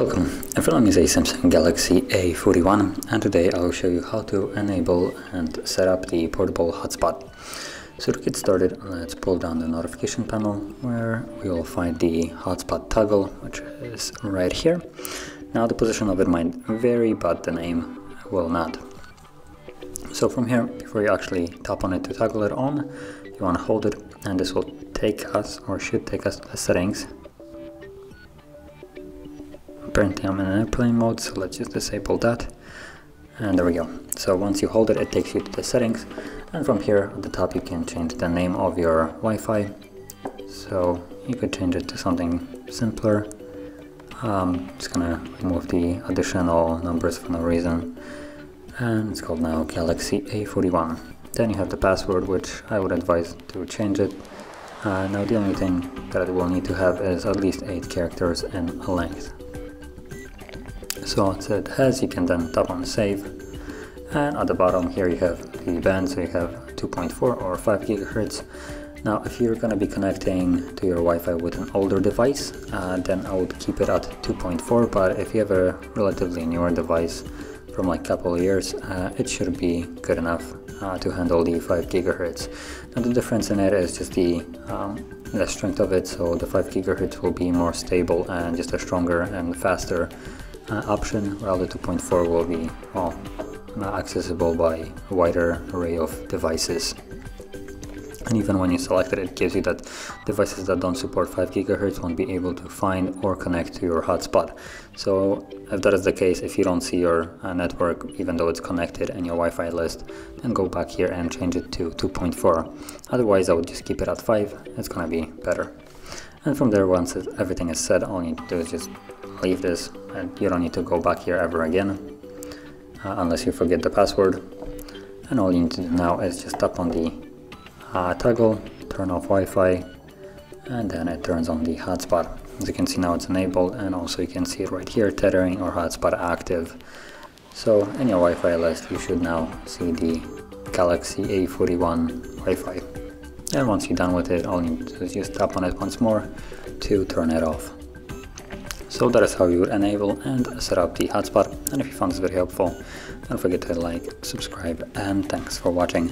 Welcome, everyone is a Samsung Galaxy A41 and today I'll show you how to enable and set up the portable hotspot. So to get started, let's pull down the notification panel where we will find the hotspot toggle, which is right here. Now the position of it might vary, but the name will not. So from here, before you actually tap on it to toggle it on, you want to hold it and this will take us, or should take us to the settings Apparently I'm in airplane mode, so let's just disable that. And there we go. So once you hold it, it takes you to the settings. And from here at the top, you can change the name of your Wi-Fi. So you could change it to something simpler. Um, just gonna remove the additional numbers for no reason. And it's called now Galaxy A41. Then you have the password, which I would advise to change it. Uh, now the only thing that it will need to have is at least 8 characters in length. So once it has, you can then tap on save. And at the bottom here you have the band, so you have 2.4 or 5 gigahertz. Now if you're to be connecting to your Wi-Fi with an older device, uh, then I would keep it at 2.4, but if you have a relatively newer device from like a couple of years, uh, it should be good enough uh, to handle the 5 gigahertz. Now the difference in it is just the, um, the strength of it, so the 5 gigahertz will be more stable and just a stronger and faster uh, option, while the 2.4 will be well, accessible by a wider array of devices. And even when you select it, it gives you that devices that don't support 5 GHz won't be able to find or connect to your hotspot. So if that is the case, if you don't see your uh, network, even though it's connected in your Wi-Fi list, then go back here and change it to 2.4. Otherwise, I would just keep it at 5. It's gonna be better. And from there, once everything is set, all you need to do is just leave this and you don't need to go back here ever again uh, unless you forget the password and all you need to do now is just tap on the uh, toggle turn off Wi-Fi and then it turns on the hotspot as you can see now it's enabled and also you can see it right here tethering or hotspot active so in your Wi-Fi list you should now see the Galaxy A41 Wi-Fi and once you're done with it all you need to do is just tap on it once more to turn it off so that is how you would enable and set up the hotspot. And if you found this very helpful, don't forget to like, subscribe, and thanks for watching.